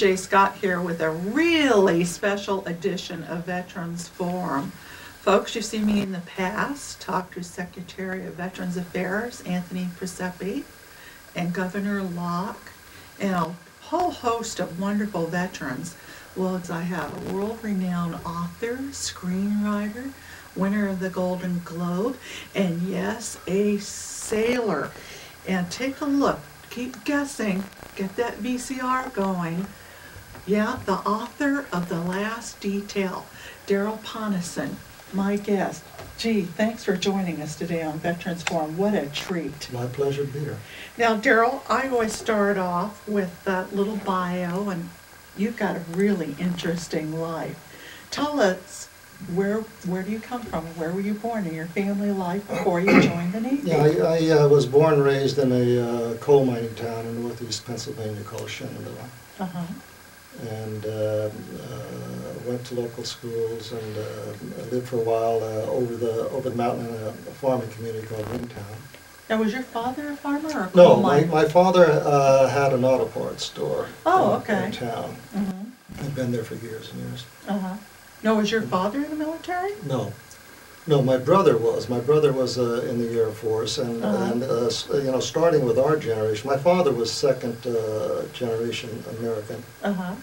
PJ Scott here with a really special edition of Veterans Forum. Folks, you've seen me in the past talk to Secretary of Veterans Affairs, Anthony Principi, and Governor Locke, and a whole host of wonderful veterans. Well, I have a world-renowned author, screenwriter, winner of the Golden Globe, and yes, a sailor. And take a look, keep guessing, get that VCR going. Yeah, the author of The Last Detail, Darryl Ponicsan, my guest. Gee, thanks for joining us today on Veterans Forum. What a treat. My pleasure to be here. Now, Darryl, I always start off with a little bio, and you've got a really interesting life. Tell us where where do you come from? Where were you born in your family life before you joined the Navy? Yeah, I, I uh, was born and raised in a uh, coal mining town in northeast Pennsylvania called Shenandoah. Uh-huh. And uh, uh, went to local schools and uh, lived for a while uh, over the over the mountain in a, farming community called Ringtown. Now, was your father a farmer or a No, coal my, miner? my father uh, had an auto parts store. Oh, in- okay. In town. Mhm. I've been there for years and years. Uh-huh. No, was your father in the military? No, no, my brother was. My brother was uh, in the Air Force, and, Uh-huh. and uh, you know, starting with our generation, my father was second uh, generation American, Uh-huh.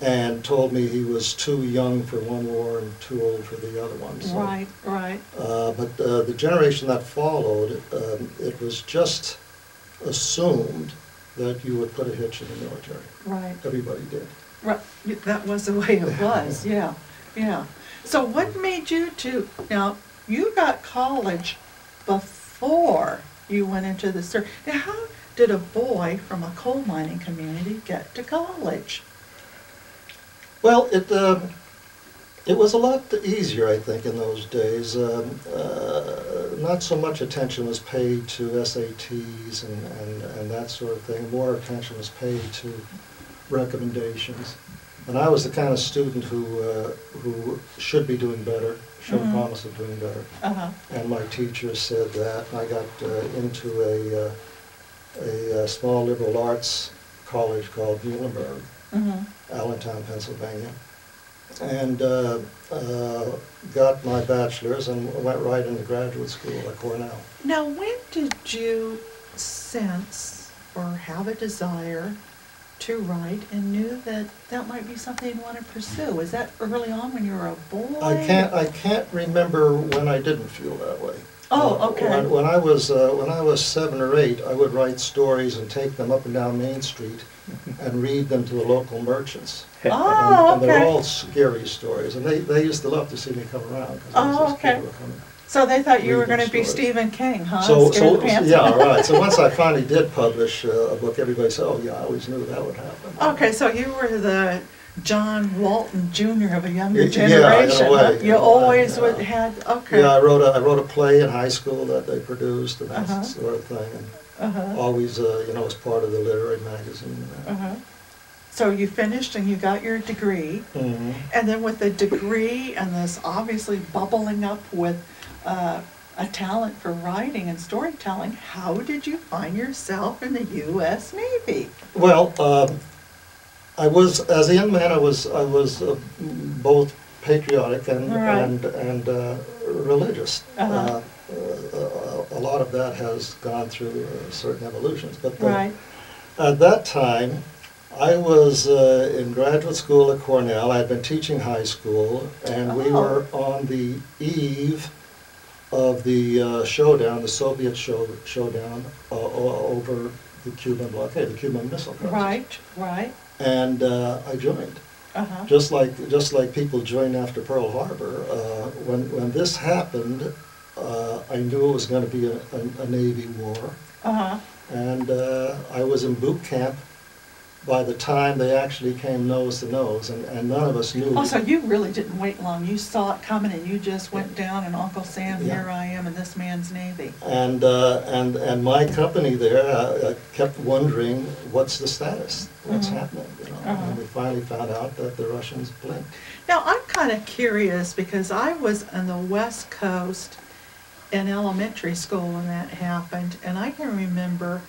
and told me he was too young for one war and too old for the other one. so- Right, right. Uh, but uh, the generation that followed, um, it was just assumed that you would put a hitch in the military. Right. Everybody did. Right, that was the way it was, yeah, yeah. So what made you to, now, you got college before you went into the service. now how did a boy from a coal mining community get to college? Well, it, um, it was a lot easier, I think, in those days. Um, uh, Not so much attention was paid to SATs and, and, and that sort of thing. More attention was paid to recommendations. And I was the kind of student who, uh, who should be doing better, showed Mhm. promise of doing better. Uh-huh, And my teacher said that, and I got uh, into a, uh, a uh, small liberal arts college called Muhlenberg. mm-hmm, Allentown, Pennsylvania, and uh, uh, got my bachelor's and went right into graduate school at Cornell. Now, when did you sense or have a desire to write and knew that that might be something you want to pursue? Was that early on when you were a boy? I can't, I can't remember when I didn't feel that way. Oh, okay. When, when I was, uh, when I was seven or eight, I would write stories and take them up and down Main Street and read them to the local merchants. And- Oh, And they're all scary stories, and they, they used to love to see me come around. 'cause I was Oh, this kid okay. Who would come in. So they thought you were gonna be. Stephen King, huh? So, so, yeah, right. So once I finally did publish uh, a book, everybody said, "Oh, yeah, I always knew that would happen." Okay, so you were the John Walton Jr. of a younger Y- yeah, in a generation. huh? way, You in a way, always would had, okay. Yeah, I wrote a I wrote a play in high school that they produced and that Uh-huh. sort of thing, and Uh-huh, always, uh, you know, as part of the literary magazine. Uh-huh. So you finished and you got your degree, Mhm. and then with the degree and this obviously bubbling up with uh, a talent for writing and storytelling, how did you find yourself in the U.S. Navy? Well, um, I was as a young man, I was I was uh, both patriotic and Right. and and uh, religious. Uh-huh. Uh, uh, a lot of that has gone through uh, certain evolutions, but the, Right, At that time, I was uh, in graduate school at Cornell. I had been teaching high school, and we Oh. were on the eve of the uh, showdown, the Soviet show, showdown uh, o- over the Cuban blockade, the Cuban Missile Crisis. right, right, And uh, I joined, uh-huh, just like just like people joined after Pearl Harbor. Uh, when when this happened, uh, I knew it was going to be a, a, a Navy war. uh-huh. And uh, I was in boot camp by the time they actually came nose to nose, and, and none of us knew. Oh, so you really didn't wait long. You saw it coming and you just went down and Uncle Sam, Yeah. here I am in this man's Navy. And, uh, and, and my company there uh, uh, kept wondering, what's the status? What's Mhm. happening? You know? Uh-huh. And we finally found out that the Russians blinked. Now, I'm kind of curious because I was on the West Coast in elementary school when that happened, and I can remember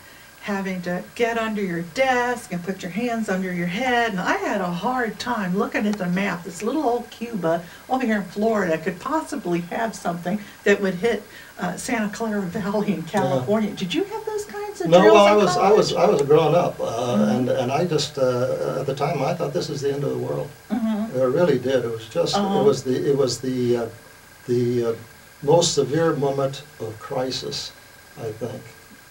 having to get under your desk and put your hands under your head. And I had a hard time looking at the map. This little old Cuba over here in Florida could possibly have something that would hit uh, Santa Clara Valley in California. Did you have those kinds of No, drills well, I was, I was, I was a grown up, uh, Mhm. and, and I just, uh, at the time, I thought this is the end of the world. Mhm. It really did. It was just, Uh-huh. it was the, it was the, uh, the uh, most severe moment of crisis, I think,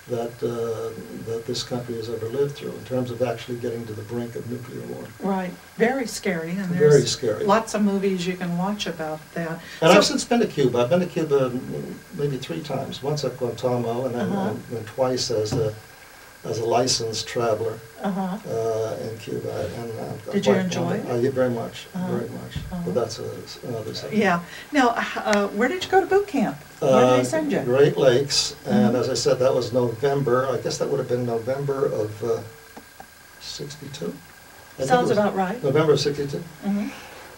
that, uh, that this country has ever lived through in terms of actually getting to the brink of nuclear war. Right, very scary, and Very there's scary. lots of movies you can watch about that. And I've since been to Cuba. I've been to Cuba mm, maybe three times. Once at Guantanamo, and then, Uh-huh. and then twice as a as a licensed traveler Uh-huh. uh, in Cuba. And uh, Did you enjoy it? Uh, very much, Uh-huh. very much. Uh-huh. But that's a, another subject. Yeah. Now, uh, where did you go to boot camp? Where did Uh, they send you? Great Lakes, and Mhm. as I said, that was November. I guess that would have been November of uh, '62. I Sounds about right. November of '62. Mhm.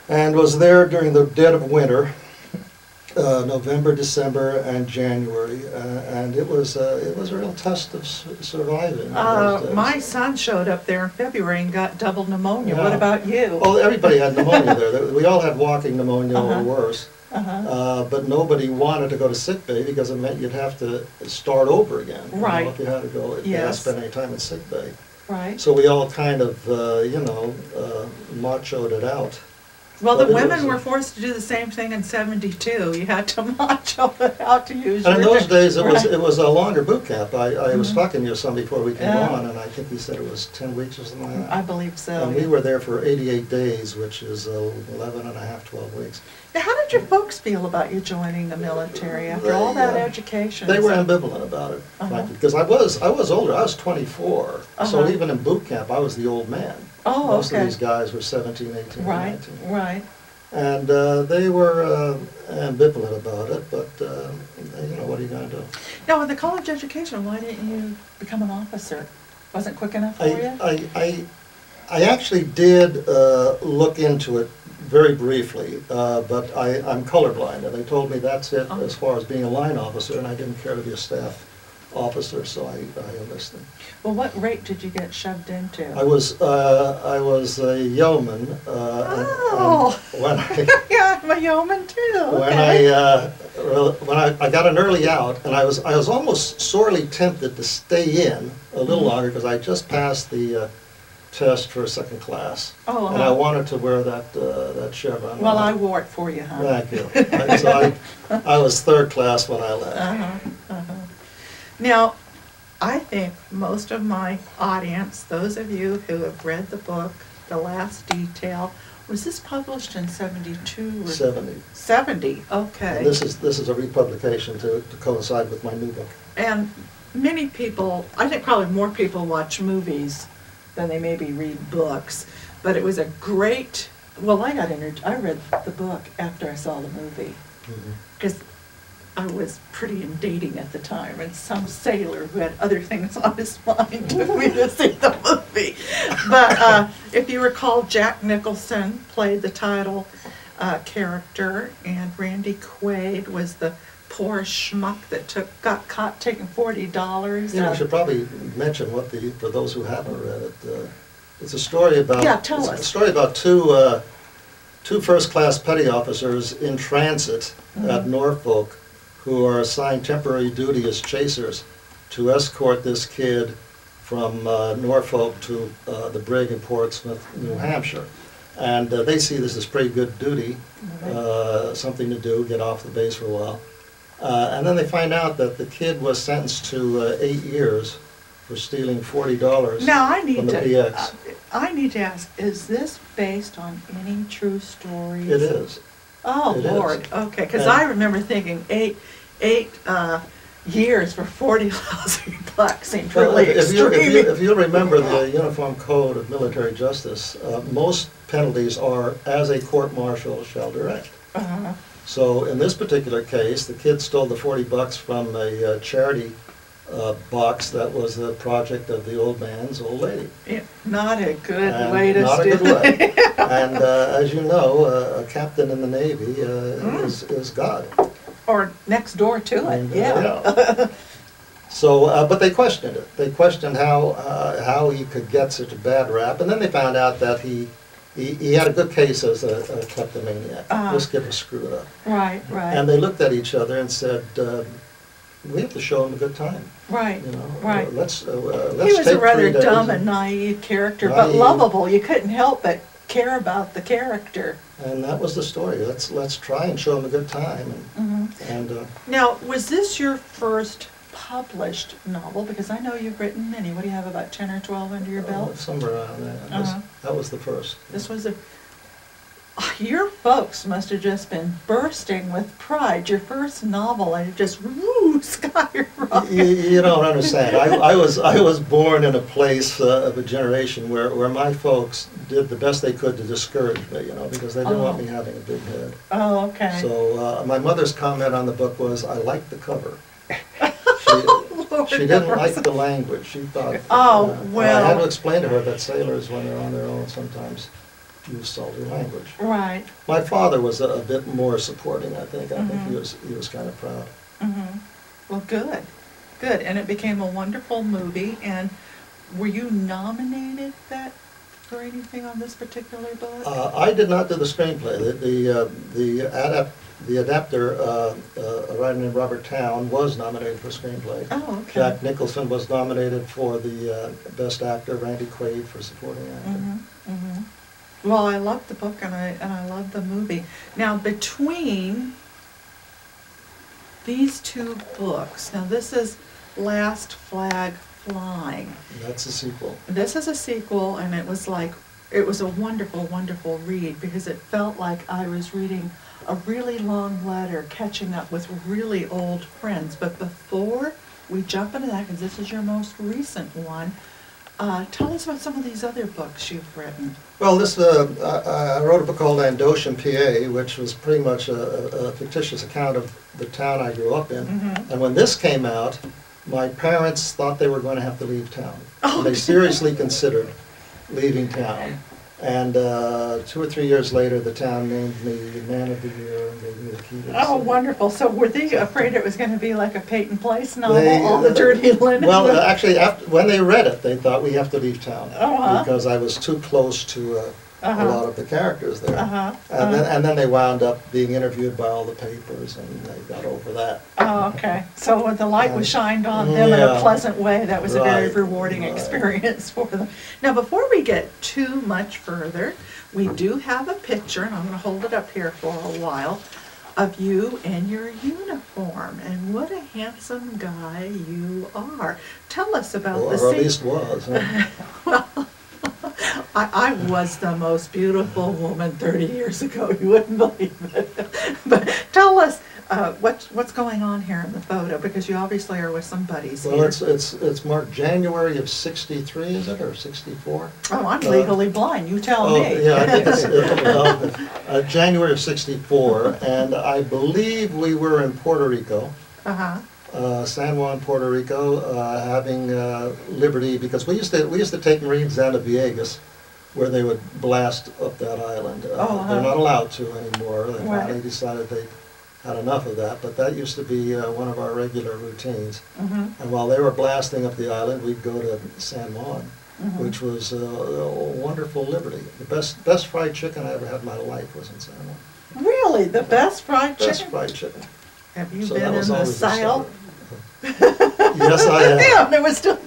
and was there during the dead of winter, uh, November, December, and January, uh, and it was uh, it was a real test of surviving. Uh, my son showed up there in February and got double pneumonia. What about you? well, everybody had pneumonia there. We all had walking pneumonia Uh-huh. or worse, Uh-huh. uh, but nobody wanted to go to sick bay because it meant you'd have to start over again. you know, Right. if you had to go, if you had to spend any time in sick bay. Right. So we all kind of, uh, you know, uh, machoed it out. Well, the it women were forced to do the same thing in seventy-two. You had to macho it out to use And in those days, it was, Right. it was a longer boot camp. I, I was Mhm. talking to your son before we came Yeah. on, and I think he said it was ten weeks or something like I that. believe so. And we were there for eighty-eight days, which is uh, 11 and a half, 12 weeks. Now, how did your folks feel about you joining the military after all They, that uh, education? They were ambivalent about it, Uh-huh. frankly, because I was, I was older, I was twenty-four. So Uh-huh. even in boot camp, I was the old man. Oh, Most of these guys were 17, 18, Right, 19. right. And uh, they were uh, ambivalent about it, but, uh, you know, what are you gonna do? Now, with the college education, why didn't you become an officer? Wasn't quick enough for I, you? I, I, I actually did uh, look into it very briefly, uh, but I, I'm colorblind, and they told me that's it Oh. as far as being a line officer, and I didn't care to be a staff officer, so I, I enlisted. Well, what rate did you get shoved into? I was, uh, I was a yeoman, uh, Oh. and when I, yeah, I'm a yeoman too. when okay. I, uh, when I, I got an early out, and I was, I was almost sorely tempted to stay in a little Mhm. longer, because I just passed the uh, test for second class. oh, And I uh-huh. wanted to wear that, uh, that chevron. well, I wore it for you, huh? Thank you. So I, I was third class when I left. Uh-huh. Now, I think most of my audience, those of you who have read the book, The Last Detail, was this published in seventy-two? Seventy. Seventy, okay. And this is, this is a republication to, to coincide with my new book. And many people, I think probably more people watch movies than they maybe read books. But it was a great, well, I got inter, I read the book after I saw the movie. Mm-hmm. Because I was pretty in dating at the time, and some sailor who had other things on his mind took me to see the movie. But uh, if you recall, Jack Nicholson played the title uh, character, and Randy Quaid was the poor schmuck that took got caught taking forty dollars. You know, we should probably mention what the, for those who haven't read it, uh, it's a story about. Yeah, tell it's us. A story about two, uh, two first-class petty officers in transit at Mhm. Norfolk who are assigned temporary duty as chasers to escort this kid from uh, Norfolk to uh, the brig in Portsmouth, New Hampshire. And uh, they see this as pretty good duty, uh, something to do, get off the base for a while. Uh, and then they find out that the kid was sentenced to uh, eight years for stealing forty dollars Now I need from the to. PX. I need to ask: Is this based on any true stories? It is. Oh It. Lord, okay, because I remember thinking eight, eight uh, years for forty lousy bucks seemed Well, really if- if you- extreme. If you, you remember the Uniform Code of Military Justice, uh, most penalties are as a court-martial shall direct. Uh-huh. So in this particular case, the kid stole the forty bucks from a uh, charity uh, box that was the project of the old man's old lady. Yeah, Not a good And way to Not a good way. it. And uh, as you know, uh, a captain in the Navy uh, Mm. is, is God. Or next door to it, And, uh, yeah. So, uh, but they questioned it. They questioned how, uh, how he could get such a bad rap, and then they found out that he, he, he had a good case as a, a kleptomaniac. Uh-huh. This kid was screwed up. Right, right. And they looked at each other and said, um, we have to show him a good time, Right, you know? right. Let's, uh, uh, He let's was a rather dumb and- naive character, but lovable. You couldn't help but care about the character. And that was the story. Let's, let's try and show him a good time. And, and uh, Now, was this your first published novel? Because I know you've written many. What do you have, about 10 or 12 under your uh, belt? somewhere around there. That Uh-huh. That was the first. This was a. Your folks must have just been bursting with pride. Your first novel, and it just woo, You, skyrocketed. you don't understand. I, I was I was born in a place uh, of a generation where, where my folks did the best they could to discourage me, you know, because they didn't want Oh. me having a big head. Oh, okay. So uh, my mother's comment on the book was, "I like the cover." She, she didn't like the language. She thought. Oh, uh, and I had to explain to her that sailors, when they're on their own, sometimes use salty language. Right. My father was a, a bit more supporting. I think. I think he Mhm. was he was kind of proud. hmm Well, good, good. And it became a wonderful movie. And were you nominated that for anything on this particular book? Uh, I did not do the screenplay. The the, uh, the adapt the adapter, uh, uh, a writer named Robert Towne, was nominated for screenplay. oh, okay. Jack Nicholson was nominated for the uh, best actor. Randy Quaid for supporting actor. hmm hmm Well, I loved the book and I and I loved the movie. Now between these two books, now this is Last Flag Flying. That's a sequel. This is a sequel, and it was like, it was a wonderful, wonderful read because it felt like I was reading a really long letter, catching up with really old friends. But before we jump into that, because this is your most recent one, uh, tell us about some of these other books you've written. Well, this uh, I, I wrote a book called Andoshen, PA, which was pretty much a, a fictitious account of the town I grew up in. Mhm. And when this came out, my parents thought they were going to have to leave town. Oh. They seriously considered leaving town. And uh, two or three years later, the town named me Man of the Year and gave me the key Oh, wonderful. So were they afraid it was going to be like a Peyton Place novel, They, all the uh, dirty linen? Well, uh, actually, after, when they read it, they thought we have to leave town Uh-huh. because I was too close to uh, a Uh-huh. lot of the characters there. Uh-huh. And then, uh-huh. and then they wound up being interviewed by all the papers, and they got over that. Oh, okay. So when the light was shined on them in a pleasant way, that was a very rewarding right. experience for them. Now, before we get too much further, we do have a picture, and I'm gonna hold it up here for a while, of you in your uniform. And what a handsome guy you are. Tell us about Or the at least was. huh? I, I was the most beautiful woman 30 years ago. You wouldn't believe it. But tell us uh, what's what's going on here in the photo because you obviously are with some buddies Well, here. it's, it's, it's marked January of sixty-three, is it, or sixty-four? oh, I'm uh, legally blind. You tell Oh, me. yeah, I think it's, uh, uh, January of sixty-four, and I believe we were in Puerto Rico, uh-huh. uh, San Juan, Puerto Rico, uh, having uh, Liberty, because we used to, we used to take Marines down to Vieques, where they would blast up that island. Uh, Oh, uh-huh. They're not allowed to anymore, they Right. finally decided they had enough of that, but that used to be uh, one of our regular routines. hmm And while they were blasting up the island, we'd go to San Juan, Mhm. which was uh, a wonderful liberty. The best, best fried chicken I ever had in my life was in San Juan. Really, the best fried Best chicken. fried chicken. Have you So been in was the always a South? Yes, I am. Damn, it was still.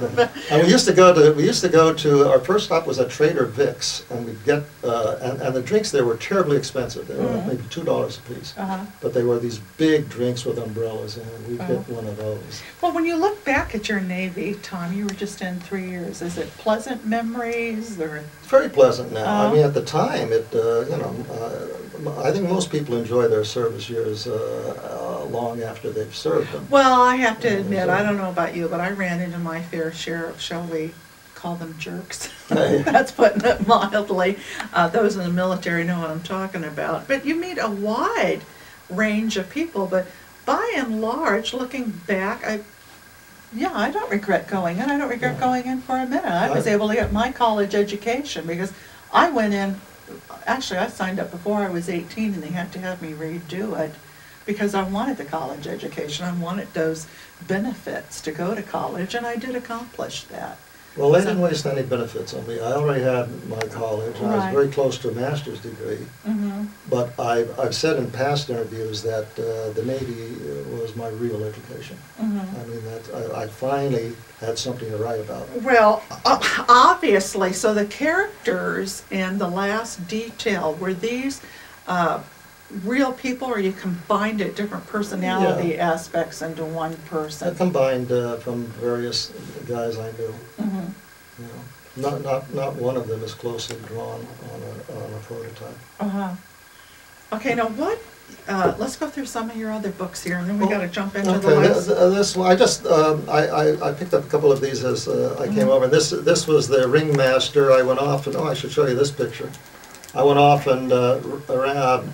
And we used to go to, we used to go to, our first stop was at Trader Vic's, and we'd get, uh, and, and the drinks there were terribly expensive. They were Mhm. maybe two dollars a piece. Uh-huh. But they were these big drinks with umbrellas and we'd get Uh-huh. one of those. Well, when you look back at your Navy time, you were just in three years. Is it pleasant memories or? It's very pleasant now. I Oh. mean, at the time, it, uh, you know, uh, I think most people enjoy their service years uh, uh, long after they've served them. Well, I have to admit, so- I don't know about you, but I ran into my fair share of, shall we call them jerks? Hey. That's putting it mildly. Uh, those in the military know what I'm talking about. But you meet a wide range of people, but by and large, looking back, I, yeah, I don't regret going in. I don't regret No. going in for a minute. I was I- able to get my college education because I went in, actually, I signed up before I was 18 and they had to have me redo it because I wanted the college education. I wanted those benefits to go to college, and I did accomplish that. Well, they didn't waste any benefits on me. I already had my college, and I was Right. very close to a master's degree. Mm-hmm. But I've, I've said in past interviews that uh, the Navy uh, was my real education. Mm-hmm. I mean, that, I, I finally had something to write about. Well, o- obviously, so the characters in the last detail, were these uh, real people or you combined it, different personality aspects into one I person? combined uh, from various guys I knew, Mhm. You know. Not, not, not one of them is closely drawn on a, on a prototype. Uh-huh. Okay, now what, uh, let's go through some of your other books here, and then we Oh, gotta jump into the Okay, last. th- this one, I just, um, I, I, I picked up a couple of these as uh, I came Mhm. over. This, this was the ringmaster. I went off and, oh, I should show you this picture. I went off and uh, r- around,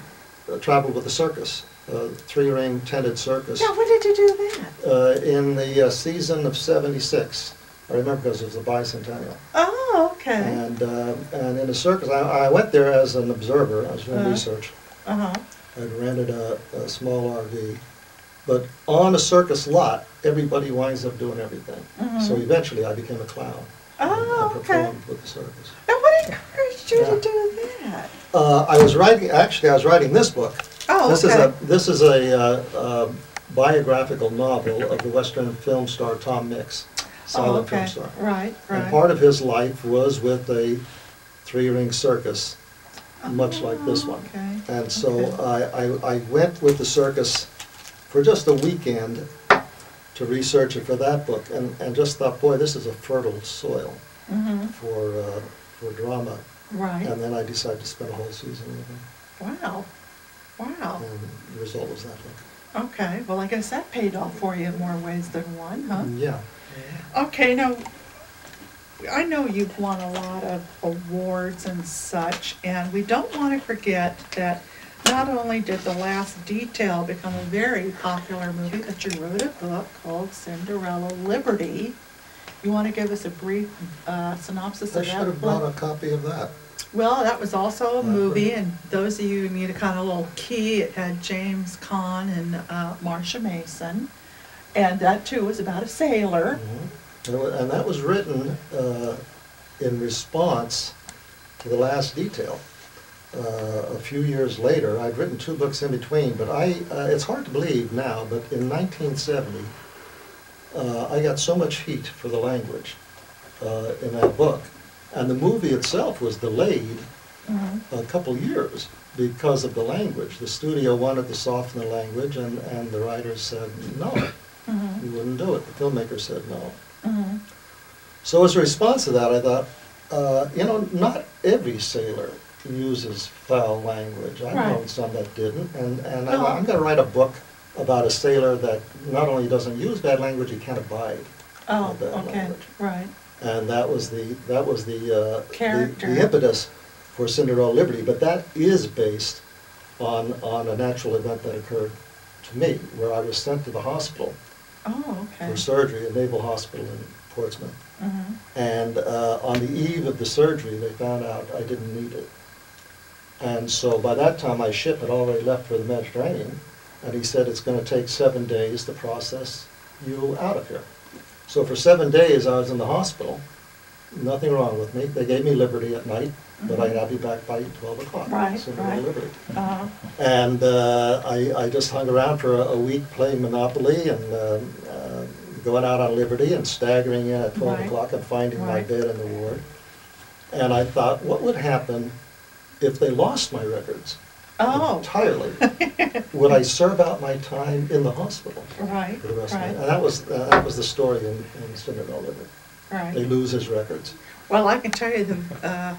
uh, traveled with the circus, uh, three-ring tented circus, Yeah, when did you do that? uh, in the uh, season of seventy-six. I remember because it was the bicentennial. Oh, okay. And, uh, and in the circus, I, I went there as an observer, I was doing Uh-huh. research. Uh-huh. I'd rented a, a small RV. But on a circus lot, everybody winds up doing everything. So Mhm. eventually I became a clown. Oh, And okay. performed with the circus. And what encouraged you to do that? Uh, I was writing, actually, I was writing this book. Oh, This is a, this is a, uh, um, biographical novel of the Western film star Tom Mix, Oh, silent film star. Right, And part of his life was with a three-ring circus, much like this one. Oh, Okay. And so Okay. I, I, I went with the circus for just a weekend to research it for that book, and, and just thought, boy, this is a fertile soil Mm-hmm, for, uh, for drama. right. And then I decided to spend a whole season with him, Wow, wow. and the result was that book. Okay, well, I guess that paid off for you in more ways than one, huh? Yeah. Okay, now, I know you've won a lot of awards and such, and we don't want to forget that not only did The Last Detail become a very popular movie, but you wrote a book called Cinderella Liberty. You want to give us a brief uh, synopsis I of should that? have brought a copy of that. Well, that was also a movie, and those of you who need a kind of little key, it had James Caan and uh, Marsha Mason. And that too was about a sailor. Mhm. And it wa- And that was written uh, in response to the last detail. Uh, A few years later, I'd written two books in between, but I, uh, it's hard to believe now, but in 1970, uh, I got so much heat for the language uh, in that book. And the movie itself was delayed Mhm. a couple years because of the language. The studio wanted to soften the language, and, and the writers said, no, Mhm. we wouldn't do it. The filmmaker said no. Mhm. So as a response to that, I thought, uh, you know, not every sailor uses foul language. I've Right. known some that didn't, and, and I, I'm gonna write a book about a sailor that not only doesn't use bad language, he can't abide Oh, bad okay, language. right. And that was the, that was the, uh, the- the impetus for Cinderella Liberty, but that is based on, on a natural event that occurred to me, where I was sent to the hospital Oh, okay. for surgery, a naval hospital in Portsmouth. Mhm. And uh, on the eve of the surgery, they found out I didn't need it. And so by that time, my ship had already left for the Mediterranean, and he said, it's gonna take seven days to process you out of here. So for seven days, I was in the hospital, nothing wrong with me. They gave me liberty at night, but I'd have to be back by twelve o'clock. Right, right. liberty. Uh, And uh, I, I just hung around for a, a week playing Monopoly and um, uh, going out on Liberty and staggering in at 12 Right. o'clock and finding my Right. bed in the ward. And I thought, what would happen if they lost my records Oh, entirely? would I serve out my time in the hospital right, for the rest of my right, And that was, uh, that was the story in, in Cinderella Liberty. They right. lose his records. Well, I can tell you that, uh,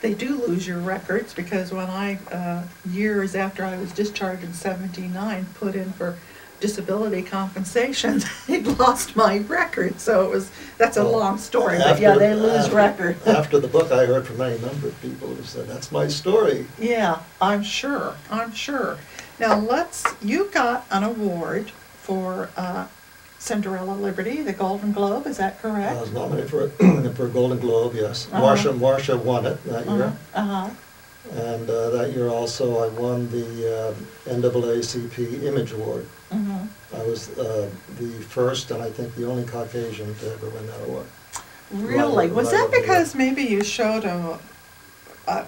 they do lose your records because when I, uh, years after I was discharged in seventy-nine, put in for disability compensation, they lost my record, so it was, that's a Well, long story, but yeah, after- they lose after- record. After the book, I heard from any number of people who said, that's my story. Yeah, I'm sure, I'm sure. Now, let's, you got an award for uh, Cinderella Liberty, the Golden Globe, is that correct? I was nominated for, a- for a Golden Globe, yes. Uh-huh. Marsha, Marsha won it that year. Uh-huh, And uh, that year also, I won the uh, NAACP Image Award. Mhm. I was uh, the first and I think the only Caucasian to ever win that award. Really? Was that because maybe you showed a, a,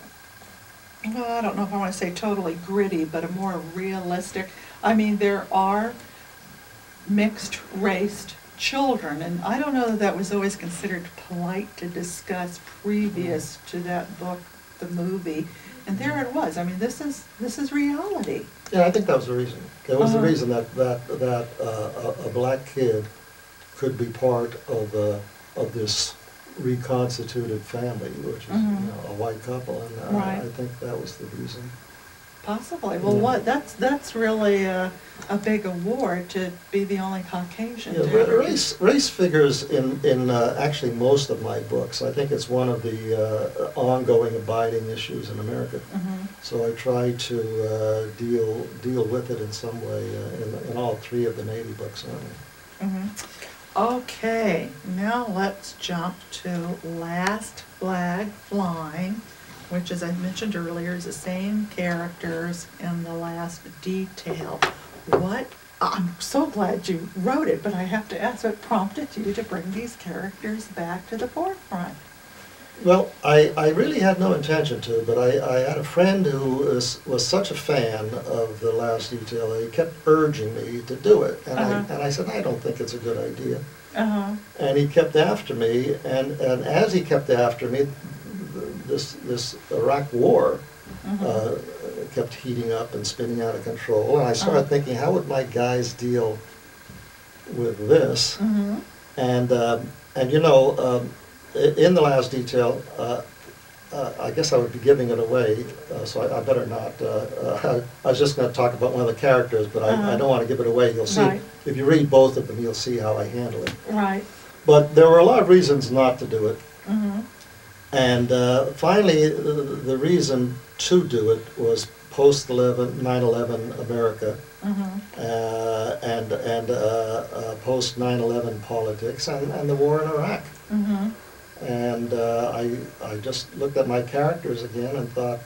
well, I don't know if I want to say totally gritty, but a more realistic, I mean, there are mixed raced children, and I don't know that that was always considered polite to discuss previous to that book, the movie. And there it was. I mean, this is, this is reality. Yeah, I think that was the reason. That was the Uh-huh. reason that, that, that uh, a, a black kid could be part of, uh, of this reconstituted family, which is, you Mhm. know, a white couple, and uh, I think that was the reason. Possibly. Well, Yeah. what, that's, that's really a, a big award to be the only Caucasian Yeah, to ra- ever- race, race figures in, in uh, actually most of my books. I think it's one of the uh, ongoing abiding issues in America. Mhm. So I try to uh, deal, deal with it in some way uh, in, in all three of the Navy books. Mhm. Okay, now let's jump to Last Flag Flying, which as I mentioned earlier is the same characters in the last detail. What, I'm so glad you wrote it, but I have to ask what prompted you to bring these characters back to the forefront? Well, I, I really had no intention to, but I, I had a friend who was, was such a fan of the last detail, he kept urging me to do it. And Uh-huh. I, and I said, I don't think it's a good idea. Uh-huh, And he kept after me, and, and as he kept after me, this, this Iraq war mhm, uh, kept heating up and spinning out of control. And I started Uh-huh. thinking, how would my guys deal with this? mhm, And, um, and you know, um, in the last detail, uh, uh, I guess I would be giving it away, uh, so I I better not. uh, uh, I was just gonna talk about one of the characters, but I Uh-huh. I don't wanna give it away. You'll see, Right. if you read both of them, you'll see how I handle it. right, But there were a lot of reasons not to do it. mhm, And uh, finally, the the reason to do it was post-11, 9/11 America mhm, uh, and, and uh, uh, post 9/11 politics and, and the war in Iraq. mhm, And uh, I, I just looked at my characters again and thought,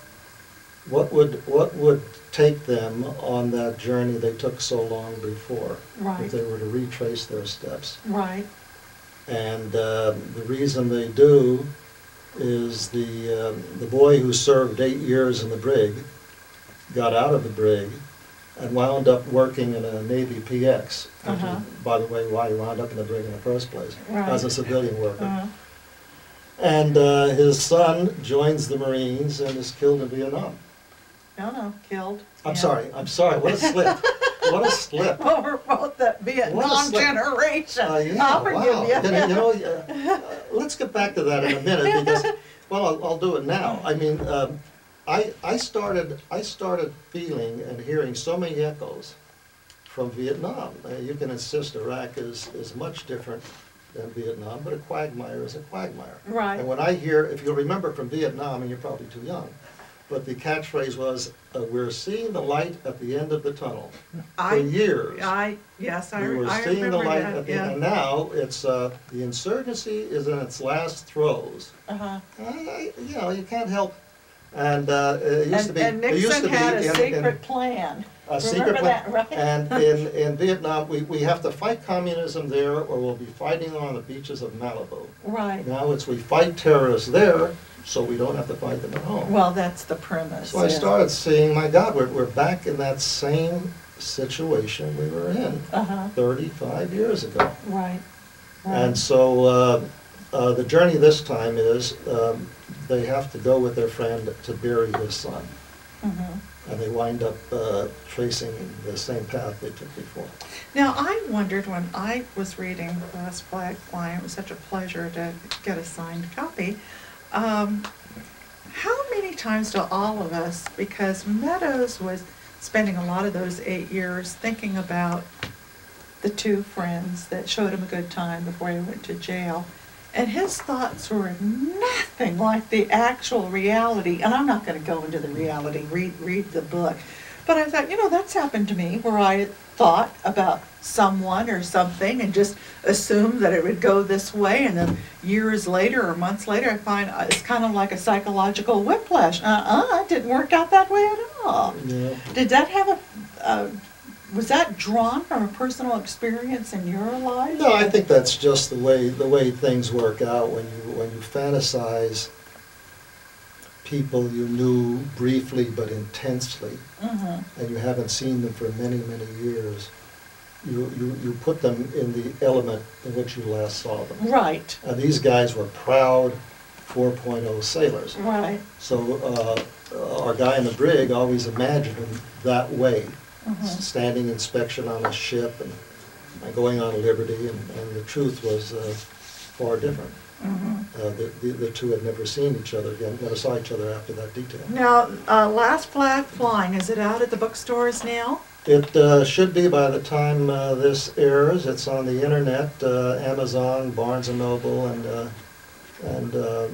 what would, what would take them on that journey they took so long before? Right. If they were to retrace their steps. right, And um, the reason they do is the, um, the boy who served eight years in the brig got out of the brig and wound up working in a Navy PX. which Uh-huh. By the way, why he wound up in the brig in the first place, as a civilian worker. uh-huh, And uh, his son joins the Marines and is killed in Vietnam. no, no, killed. I'm yeah. sorry, I'm sorry, what a slip, what a slip. We're both that Vietnam generation. Uh, yeah, I'll forgive wow. you. You know, you know, uh, let's get back to that in a minute because, well, I'll, I'll do it now. I mean, um, I, I started, I started feeling and hearing so many echoes from Vietnam. Uh, you can insist Iraq is, is much different than Vietnam, but a quagmire is a quagmire. Right. And when I hear, if you'll remember from Vietnam, and you're probably too young, but the catchphrase was, uh, "We're seeing the light at the end of the tunnel." For years. I, yes, I, We were I seeing the light at the end, and now it's, uh, the insurgency is in its last throes. Uh-huh. I, I- you know, you can't help, and, uh, it used to And, be. and it used Nixon to be had in- a in- secret plan. A secret plan. that, right? And in, in Vietnam, we, we have to fight communism there, or we'll be fighting on the beaches of Malibu. Right. Now it's we fight terrorists there, so we don't have to fight them at home. Well, that's the premise. So I started seeing, my God, we're, we're back in that same situation we were in Uh-huh, thirty-five years ago. right. right. And so, uh, uh, the journey this time is, um, they have to go with their friend to bury his son. Mhm. And they wind up, uh, tracing the same path they took before. Now, I wondered when I was reading Last Flag Flying, it was such a pleasure to get a signed copy. Um, how many times do all of us, because Meadows was spending a lot of those eight years thinking about the two friends that showed him a good time before he went to jail. And his thoughts were nothing like the actual reality. And I'm not going to go into the reality, read, read the book. But I thought, you know, that's happened to me where I thought about someone or something and just assumed that it would go this way. And then years later or months later, I find uh, it's kind of like a psychological whiplash. Uh-uh, it didn't work out that way at all. Yeah. Did that have a, uh, was that drawn from a personal experience in your life? No, I think that's just the way, the way things work out when you, when you fantasize people you knew briefly but intensely, hmm and you haven't seen them for many, many years. You, you, you put them in the element in which you last saw them. Right, And these guys were proud 4.0 sailors. right. So uh, our guy in the brig always imagined them that way. Standing inspection on a ship and, going on liberty, and, and the truth was uh, far different. Mhm. Uh, the, the, the two had never seen each other again, never saw each other after that detail. Now, uh, Last Flag Flying, is it out at the bookstores now? It uh, should be by the time uh, this airs. It's on the internet, uh, Amazon, Barnes and Noble, and uh, and uh,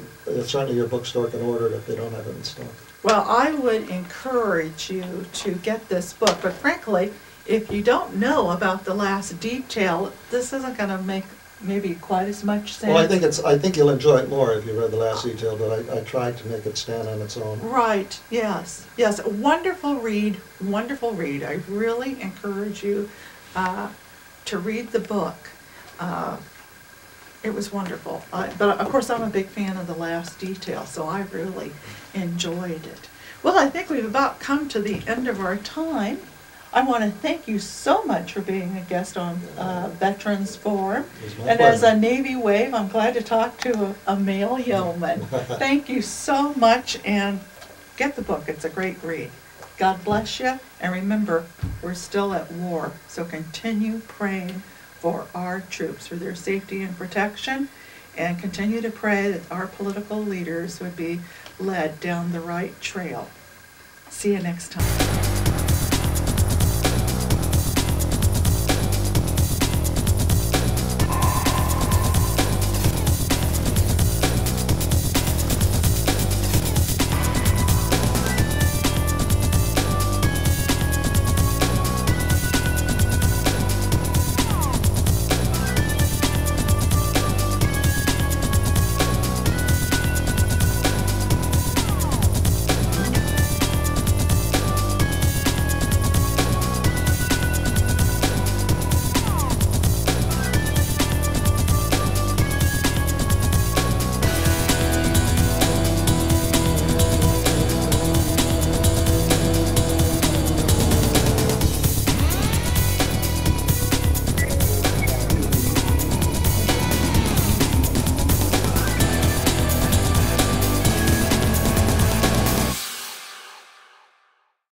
certainly your bookstore can order it if they don't have it in stock. Well, I would encourage you to get this book, but frankly, if you don't know about the last detail, this isn't gonna make maybe quite as much sense. Well, I think it's, I think you'll enjoy it more if you read the last detail, but I, I tried to make it stand on its own. Right, yes, yes, wonderful read, wonderful read. I really encourage you uh, to read the book. Uh, It was wonderful, I- but of course, I'm a big fan of the last detail, so I really enjoyed it. Well, I think we've about come to the end of our time. I want to thank you so much for being a guest on uh, Veterans Forum. It was my And as a. Navy wave, I'm glad to talk to a, a male yeoman. Thank you so much and get the book. It's a great read. God bless you. And remember, we're still at war. So continue praying for our troops, for their safety and protection. And continue to pray that our political leaders would be led down the right trail. See you next time.